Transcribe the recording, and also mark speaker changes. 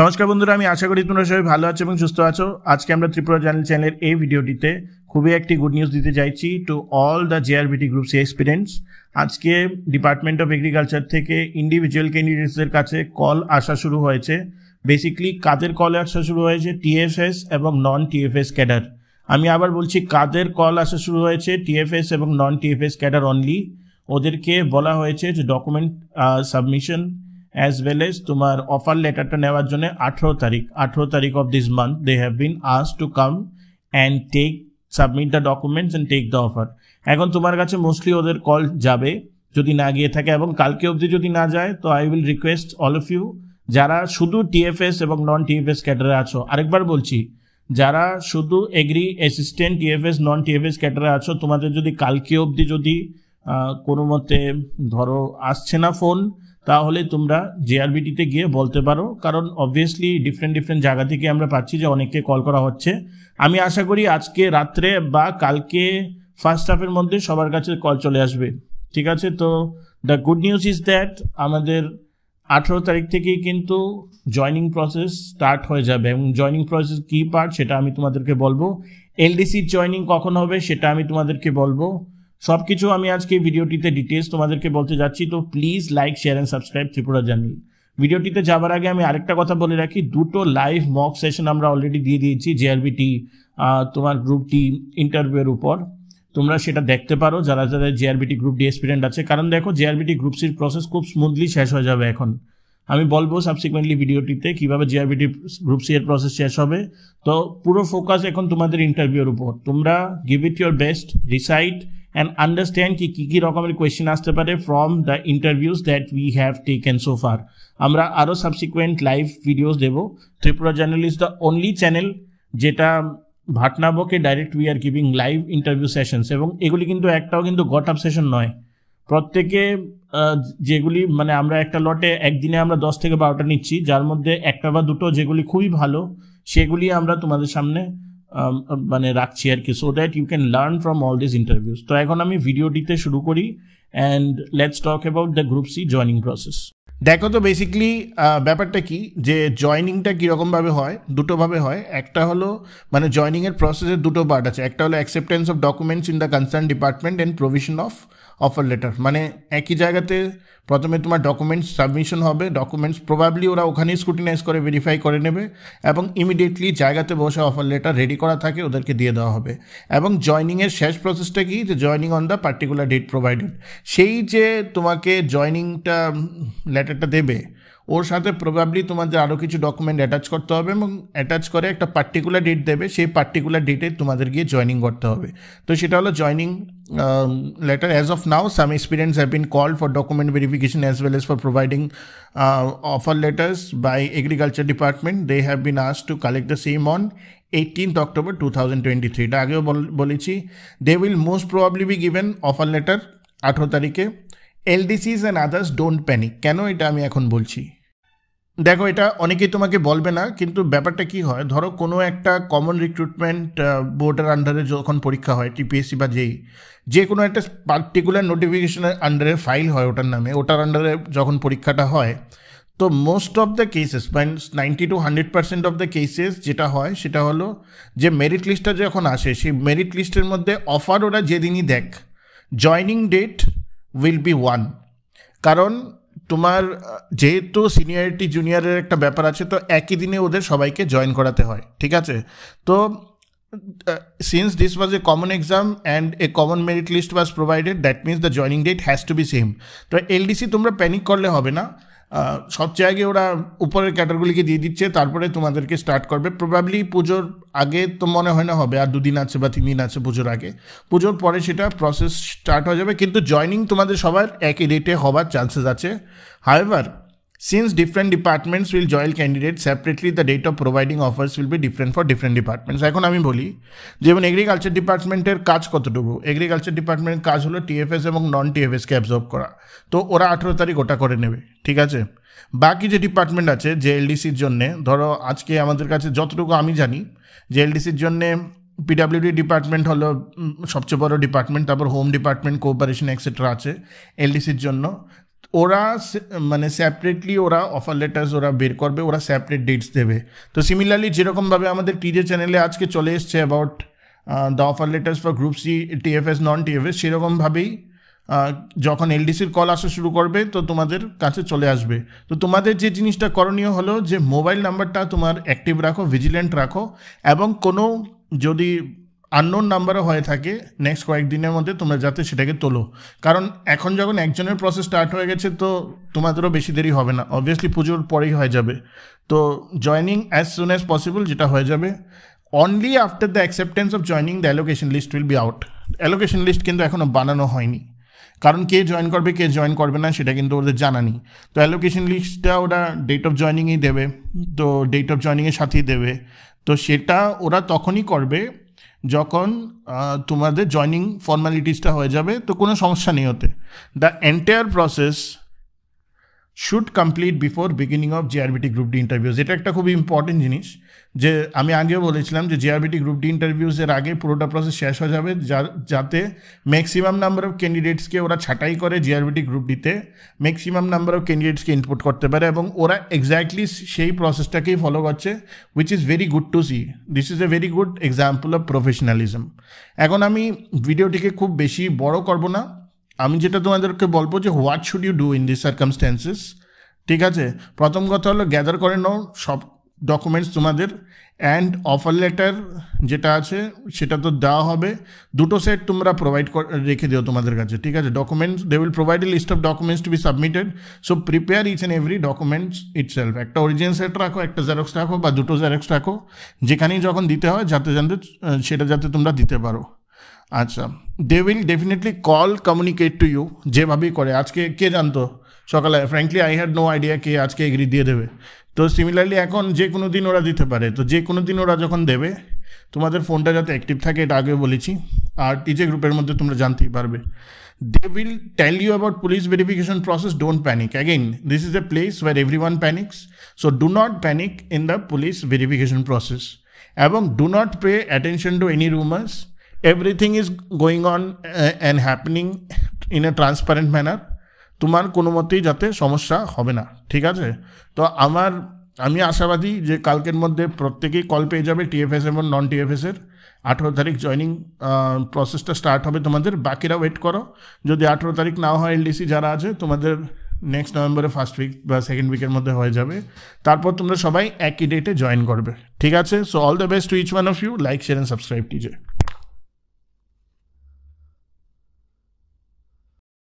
Speaker 1: নমস্কার বন্ধুরা, আমি আশা করি তোমরা সবাই ভালো আছো এবং সুস্থ আছো। আজকে আমরা ত্রিপুরা চ্যানেল চ্যানেলের এই ভিডিওটিতে খুবই একটি গুড নিউজ দিতে চাইছি to all the JRBT group C experience আজকে ডিপার্টমেন্ট অফ এগ্রিকালচার থেকে ইন্ডিভিজুয়াল ক্যান্ডিডেটসদের কাছে কল আসা শুরু হয়েছে। বেসিকলি কাদের কল আসা শুরু হয়েছে? টিএফএস এবং নন টিএফএস ক্যাডার আমি আবার বলছি কাদের কল আসা শুরু হয়েছে? টিএফএস এবং নন টিএফএস ক্যাডার অনলি ওদেরকে বলা হয়েছে যে document submission as well as তোমার অফার লেটারটা নেওয়ার জন্য আঠেরো তারিখ। আঠেরো তারিখ of this month they have been us to come and take submit the documents and take the offer এখন তোমার কাছে মোস্টলি ওদের কল যাবে, যদি না গিয়ে থাকে এবং কালকে অবধি যদি না যায়, তো I will request all of you যারা শুধু টিএফএস এবং নন টিএফএস ক্যাটারে আছো, আরেকবার বলছি, যারা শুধু agri assistant TFS non TFS ক্যাটারে আছো, তোমাদের যদি কালকে অবধি যদি কোনো মতে ধরো আসছে না ফোন তাহলে তোমরা জেআরবিটিতে গিয়ে বলতে পারো। কারণ অবভিয়াসলি ডিফারেন্ট ডিফারেন্ট জায়গা থেকে আমরা পাচ্ছি যে অনেককে কল করা হচ্ছে। আমি আশা করি আজকে, রাত্রে বা কালকে ফার্স্ট হাফের মধ্যে সবার কাছে কল চলে আসবে। ঠিক আছে? তো the good news is that আমাদের আঠেরো তারিখ থেকেই কিন্তু জয়নিং প্রসেস স্টার্ট হয়ে যাবে। এবং জয়নিং প্রসেস কী পার্ট সেটা আমি তোমাদেরকে বলব। এলডিসির জয়নিং কখন হবে সেটা আমি তোমাদেরকে বলব। সব কিছু আমি আজকে ভিডিওটিতে ডিটেলস তোমাদেরকে বলতে যাচ্ছি, তো please like share and subscribe Tripura journey ভিডিওটিতে যাবার আগে আমি আরেকটা কথা বলে রাখি, দুটো লাইভ মক সেশন আমরা অলরেডি দিয়ে দিয়েছি জেআরবিটি তোমার গ্রুপটি ইন্টারভিউয়ের উপর। তোমরা সেটা দেখতে পারো, যারা যারা জেআরবিটি গ্রুপ ডি এক্সপিরিয়েন্ট আছে। কারণ দেখো জেআরবিটি গ্রুপ সির প্রসেস খুব স্মুথলি শেষ হয়ে যাবে এখন। আমি বলব সাবসিকুয়েন্টলি ভিডিওটিতে কীভাবে জিআরবিটি গ্রুপ সি এর প্রসেস শেষ হবে। তো পুরো ফোকাস এখন তোমাদের ইন্টারভিউর উপর। তোমরা give it your best recite and understand কি, কী কী রকমের কোয়েশ্চেন আসতে পারে from the interviews that we have taken so far আমরা আরও সাবসিকুয়েন্ট লাইভ ভিডিওস দেবো। Tripura channel is the only channel যেটা ভাটনাবকে direct we are giving live interview sessions এবং এগুলি কিন্তু একটাও কিন্তু গট আপ সেশন নয়। প্রত্যেকে যেগুলি মানে আমরা একটা লটে একদিনে আমরা দশ থেকে বারোটা নিচ্ছি, যার মধ্যে একটা বা দুটো যেগুলি খুবই ভালো, সেগুলি আমরা তোমাদের সামনে মানে রাখছি আর কি so that you can learn from all this interviews তো এখন আমি ভিডিওটিতে শুরু করি and let's talk about the group C joining process দেখো তো বেসিকলি ব্যাপারটা কি, যে জয়নিংটা কীরকমভাবে হয় দুটোভাবে হয়, একটা হলো মানে জয়নিংয়ের প্রসেসের দুটো পার্ট আছে, একটা হলো acceptance of documents in the concern department and provision of offer letter মানে একই জায়গাতে প্রথমে তোমার ডকুমেন্টস সাবমিশন হবে ডকুমেন্টস প্রবাবলি ওরা ওখানেই স্ক্রুটিনাইজ করে ভেরিফাই করে নেবে, এবং ইমিডিয়েটলি জায়গাতে বসে অফার লেটার রেডি করা থাকে, ওদেরকে দিয়ে দেওয়া হবে। এবং জয়নিংয়ের শেষ প্রসেসটা কি? যে joining on the particular date provided সেই যে তোমাকে জয়নিংটা লেটারটা দেবে, ওর সাথে প্রবাবলি তোমাদের আরও কিছু ডকুমেন্ট অ্যাটাচ করতে হবে, এবং অ্যাটাচ করে একটা পার্টিকুলার ডেট দেবে, সেই পার্টিকুলার ডেটে তোমাদের গিয়ে জয়নিং করতে হবে। তো সেটা হলো joining letter as of now some experience have been called for document verification as well as for providing offer letters by agriculture department they have been us to collect the same on eighteenth October two thousand twenty three এটা আগেও বলেছি they will most probably be given offer letter আঠেরো তারিখে LDCs and others don't panic কেন এটা আমি এখন বলছি দেখো, এটা অনেকেই তোমাকে বলবে না, কিন্তু ব্যাপারটা কি হয়? ধরো, কোনো একটা কমন রিক্রুটমেন্ট বোর্ডের আন্ডারে যখন পরীক্ষা হয় টিপিএসসি বা যেই, যে কোনো একটা পার্টিকুলার নোটিফিকেশনের আন্ডারে ফাইল হয় ওটার নামে, ওটার আন্ডারে যখন পরীক্ষাটা হয়, তো মোস্ট অফ দ্য কেসেস মানে ninety two hundred percent of the cases যেটা হয়, সেটা হলো যে মেরিট লিস্টটা যখন আসে, সেই মেরিট লিস্টের মধ্যে অফার ওরা যেদিনই দেখ joining date will be one কারণ তোমার, যেহেতু সিনিয়রিটি জুনিয়রের একটা ব্যাপার আছে, তো একই দিনে ওদের সবাইকে জয়েন করাতে হয়, ঠিক আছে? তো since this was a common exam and a common merit list was provided that means the joining date has to be same তো এলডিসি তোমরা প্যানিক করলে হবে না। সব জায়গায় ওরা উপরের ক্যাটারগুলিকে দিয়ে দিচ্ছে, তারপরে তোমাদেরকে স্টার্ট করবে। প্রবাবলি পুজোর আগে তো মনে হয় না হবে, আর দুদিন আছে বা তিন দিন আছে পুজোর আগে। পুজোর পরে সেটা প্রসেস স্টার্ট হয়ে যাবে, কিন্তু জয়নিং তোমাদের সবার একই ডেটে হওয়ার চান্সেস আছে। However since different departments will join candidate separately the date of providing offers will be different for different departments এখন আমি বলি, যেমন এগ্রিকালচার ডিপার্টমেন্টের কাজ কতটুকু? এগ্রিকালচার ডিপার্টমেন্টের কাজ হলো টিএফএস এবং নন টিএফএসকে অ্যাবজর্ব করা। তো ওরা আঠেরো তারিখ ওটা করে নেবে। ঠিক আছে? বাকি যে ডিপার্টমেন্ট আছে, যে এলডিসির জন্যে, ধরো আজকে আমাদের কাছে যতটুকু আমি জানি, যে এলডিসির জন্যে পিডাব্লিউডি ডিপার্টমেন্ট হলো সবচেয়ে বড় ডিপার্টমেন্ট তারপর হোম ডিপার্টমেন্ট কোঅপারেশন এক্সেট্রা আছে এলডিসির জন্য। ওরা মানে সেপারেটলি ওরা অফার লেটার্স ওরা বের করবে, ওরা সেপারেট ডেটস দেবে। তো সিমিলারলি যেরকমভাবে আমাদের টিজে চ্যানেলে আজকে চলে এসছে about the offer letters for group C TFS non TFS সেরকমভাবেই যখন এলডিসির কল আসা শুরু করবে, তো তোমাদের কাছে চলে আসবে। তো তোমাদের যে জিনিসটা করণীয় হলো যে মোবাইল নাম্বারটা তোমার অ্যাক্টিভ রাখো ভিজিলেন্ট রাখো, এবং কোনো যদি আননোন নাম্বারও হয়ে থাকে নেক্সট কয়েকদিনের মধ্যে তোমরা যাতে সেটাকে তোলো। কারণ এখন যখন একজনের প্রসেস স্টার্ট হয়ে গেছে, তো তোমাদেরও বেশি দেরি হবে না। অবভিয়াসলি পুজোর পরেই হয়ে যাবে। তো joining as soon as possible যেটা হয়ে যাবে only after the acceptance of joining the allocation list will be out allocation list কিন্তু এখনও বানানো হয়নি। কারণ কে জয়েন করবে, কে জয়েন করবে না, সেটা কিন্তু ওদের জানা নেই। তো অ্যালোকেশন লিস্টটা ওরা ডেট অফ জয়নিংয়েই দেবে, তো ডেট অফ জয়নিংয়ের সাথেই দেবে। তো সেটা ওরা তখনই করবে যখন তোমাদের জয়নিং ফর্মালিটিসটা হয়ে যাবে, তো কোনো সমস্যা নেই হতে the entire process should complete before beginning of JRBT group D interviews এটা একটা খুবই ইম্পর্টেন্ট জিনিস যে আমি আগেও বলেছিলাম যে জিআরবিটি গ্রুপ ডি ইন্টারভিউজের আগে পুরোটা প্রসেস শেষ হয়ে যাবে যাতে ম্যাক্সিমাম নাম্বার অফ ক্যান্ডিডেটসকে ওরা ছাঁটাই করে জিআরবিটি গ্রুপ ডিতে ম্যাক্সিমাম নাম্বার অফ ক্যান্ডিডেটসকে ইনপুট করতে পারে এবং ওরা এক্স্যাক্টলি সেই প্রসেসটাকেই ফলো করছে which is very good to see this is a very good example of professionalism এখন আমি ভিডিওটিকে খুব বেশি বড় করব না। আমি যেটা তোমাদেরকে বলব যে what should you do in this circumstances ঠিক আছে? প্রথম কথা হলো গ্যাদার করে নাও সব ডকুমেন্টস তোমাদের অ্যান্ড অফার লেটার যেটা আছে সেটা তো দেওয়া হবে। দুটো সেট তোমরা প্রোভাইড রেখে দিও তোমাদের কাছে, ঠিক আছে? Documents they will provide a list of documents to be submitted so prepare each and every documents self একটা অরিজিনাল সেট রাখো, একটা জেরক্স রাখো বা দুটো জেরক্স রাখো, যেখানেই যখন দিতে হয় যাতে জানতে, সেটা যাতে তোমরা দিতে পারো। আচ্ছা they will definitely call communicate to you যেভাবেই করে। আজকে কে জানতো? সকালে frankly I had no idea কে আজকে এগ্রি দিয়ে দেবে। তো সিমিলারলি এখন যে কোনো দিন ওরা দিতে পারে। তো যে কোনো দিন ওরা যখন দেবে, তোমাদের ফোনটা যাতে অ্যাক্টিভ থাকে, এটা আগে বলেছি। আর টিচে গ্রুপের মধ্যে তোমরা জানতেই পারবে। They will tell you about police verification process don't panic again this is a place where every one panics so do not panic in the police verification process এবং do not pay attention to any rumours everything is going on and happening in a transparent manner তোমার কোনো মতেই যাতে সমস্যা হবে না, ঠিক আছে? তো আমার, আমি আশাবাদী যে কালকের মধ্যে প্রত্যেকেই কল পেয়ে যাবে টিএফএস এবং নন টিএফএসের আঠেরো তারিখ জয়নিং প্রসেসটা স্টার্ট হবে তোমাদের। বাকিরা ওয়েট করো। যদি আঠেরো তারিখ না হয় এলডিসি যারা আছে, তোমাদের নেক্সট নভেম্বরে ফার্স্ট উইক বা সেকেন্ড উইকের মধ্যে হয়ে যাবে। তারপর তোমরা সবাই একই ডেটে জয়েন করবে, ঠিক আছে? So all the best to each one of you like share and subscribe TJ